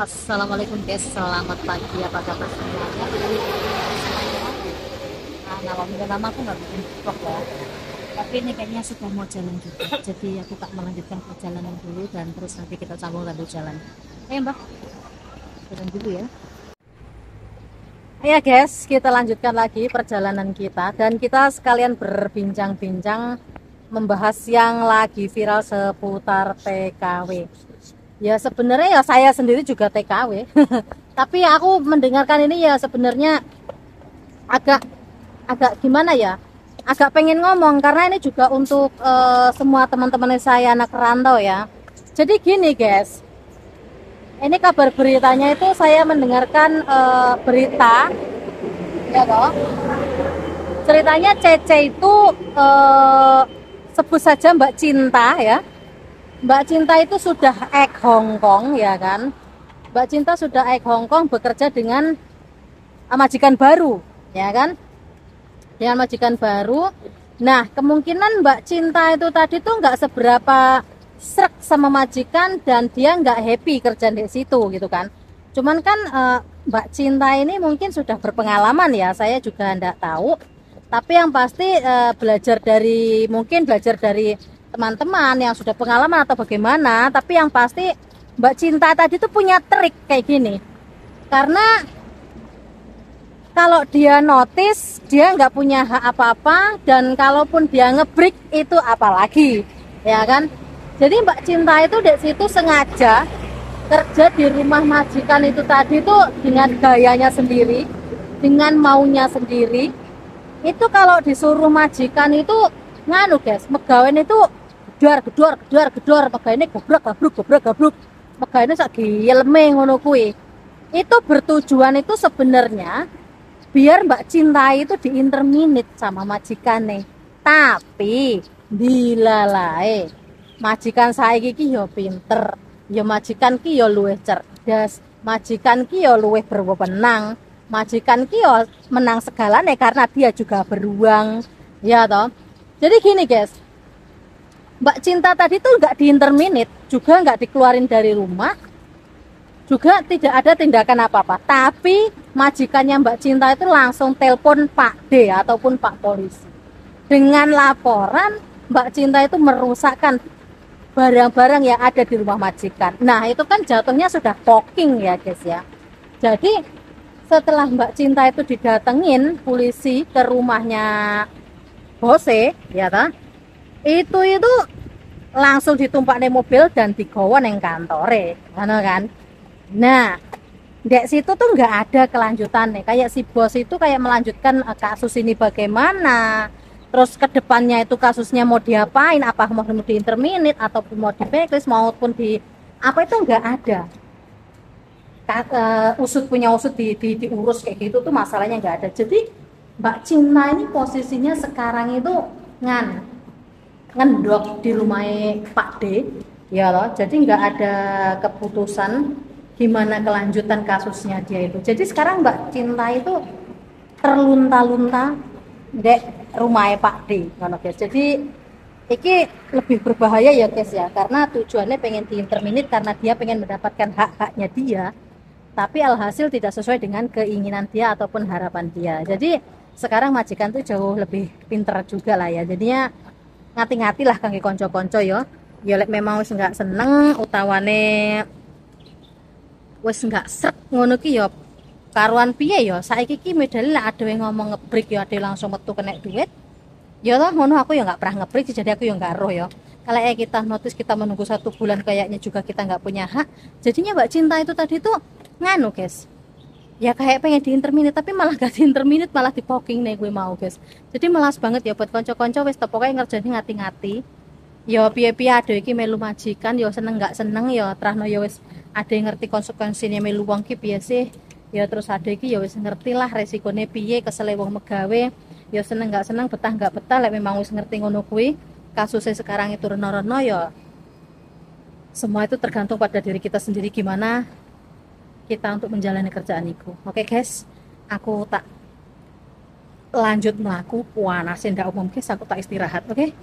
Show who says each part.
Speaker 1: Assalamualaikum guys, selamat pagi apa kabar semuanya? Nah, nama nama aku nggak bikin vlog ya, tapi ini kayaknya sudah mau jalan juga. Jadi aku tak melanjutkan perjalanan dulu dan terus nanti kita sambung lanjut jalan. Ayo mbak, jalan dulu ya. Ya guys, kita lanjutkan lagi perjalanan kita dan kita sekalian berbincang-bincang membahas yang lagi viral seputar TKW. Ya sebenarnya ya saya sendiri juga TKW, tapi aku mendengarkan ini ya sebenarnya agak agak gimana ya, agak pengen ngomong karena ini juga untuk uh, semua teman-teman saya anak rantau ya. Jadi gini guys, ini kabar beritanya itu saya mendengarkan uh, berita ya toh. Ceritanya Cece itu uh, sebut saja Mbak Cinta ya Mbak Cinta itu sudah ek Hong Kong ya kan? Mbak Cinta sudah ek Hong Kong bekerja dengan majikan baru ya kan? Dengan majikan baru. Nah kemungkinan Mbak Cinta itu tadi tuh nggak seberapa serak sama majikan dan dia nggak happy kerja di situ gitu kan? Cuman kan e, Mbak Cinta ini mungkin sudah berpengalaman ya saya juga nggak tahu. Tapi yang pasti e, belajar dari mungkin belajar dari teman-teman yang sudah pengalaman atau bagaimana tapi yang pasti Mbak Cinta tadi tuh punya trik kayak gini. Karena kalau dia notice dia nggak punya hak apa-apa dan kalaupun dia ngebreak itu apalagi ya kan? Jadi Mbak Cinta itu di situ sengaja kerja di rumah majikan itu tadi itu dengan gayanya sendiri dengan maunya sendiri. Itu kalau disuruh majikan itu nganu guys megawen itu gedor gedor gedor gedor. Megawen gobrok gobrok gobrok gobrok megawen sak gileme ngono kuwi. Itu bertujuan itu sebenarnya biar Mbak Cinta itu diinterminit sama majikan nih tapi dilalai majikan saya iki yo pinter. Yo majikan ki yo luwih cerdas. Majikan ki yo luwih berwenang. Majikan ki yo menang segalanya karena dia juga beruang. Ya toh? Jadi gini guys Mbak Cinta tadi tuh nggak diinterminit juga nggak dikeluarin dari rumah juga tidak ada tindakan apa-apa tapi majikannya Mbak Cinta itu langsung telepon Pak D ataupun Pak Polisi dengan laporan Mbak Cinta itu merusakkan barang-barang yang ada di rumah majikan. Nah, itu kan jatuhnya sudah talking ya, guys ya. Jadi, setelah Mbak Cinta itu didatengin polisi ke rumahnya Bose, ya ta? Itu itu langsung ditumpak di mobil dan digawa neng kantore, kan? Nah, di situ tuh nggak ada kelanjutan nih. Kayak si bos itu kayak melanjutkan eh, kasus ini bagaimana, terus ke depannya itu kasusnya mau diapain apa mau di interminate ataupun mau di backlist maupun di apa itu nggak ada uh, usut punya usut di, di, diurus kayak gitu tuh masalahnya nggak ada jadi Mbak Cinta ini posisinya sekarang itu ngan ngendok di rumah Pak D. Ya loh jadi nggak ada keputusan gimana kelanjutan kasusnya dia itu. Jadi sekarang Mbak Cinta itu terlunta-lunta dek rumahnya Pak D. Jadi iki lebih berbahaya ya guys ya. Karena tujuannya pengen diinterminit karena dia pengen mendapatkan hak-haknya dia tapi alhasil tidak sesuai dengan keinginan dia ataupun harapan dia. Jadi sekarang majikan tuh jauh lebih pinter juga lah ya. Jadinya ngati-ngati lah konco-konco yo. Ya memang wis nggak seneng utawane wis nggak seret ngono ki yo karuan piye ya saiki ki medali lah ada yang ngomong ngebreak ya ada langsung metu kena duit. Ya toh ngono aku ya nggak pernah ngebreak jadi aku ya nggak roh ya kalau eh kita notice kita menunggu satu bulan kayaknya juga kita nggak punya hak jadinya mbak cinta itu tadi tuh nganu guys ya kayak pengen diinterminate tapi malah gak diinterminate malah di poking nih gue mau guys. Jadi malas banget ya buat konco-konco wes pokoknya ngerjain ngati-ngati. Ya piye-piye ada iki melu majikan ya seneng nggak seneng ya terahno ya wes ada yang ngerti konsekuensinya melu wong ki piye sih? Ya terus ada iki ya wis ngerti lah resikonya piye kesele wong megawe. Ya seneng nggak seneng betah nggak betah lek memang wis ngerti ngono kuwi kasusnya sekarang itu reno-reno ya semua itu tergantung pada diri kita sendiri gimana kita untuk menjalani kerjaan itu. Oke guys. Aku tak lanjut melaku puanasin ndak umum guys. Aku tak istirahat oke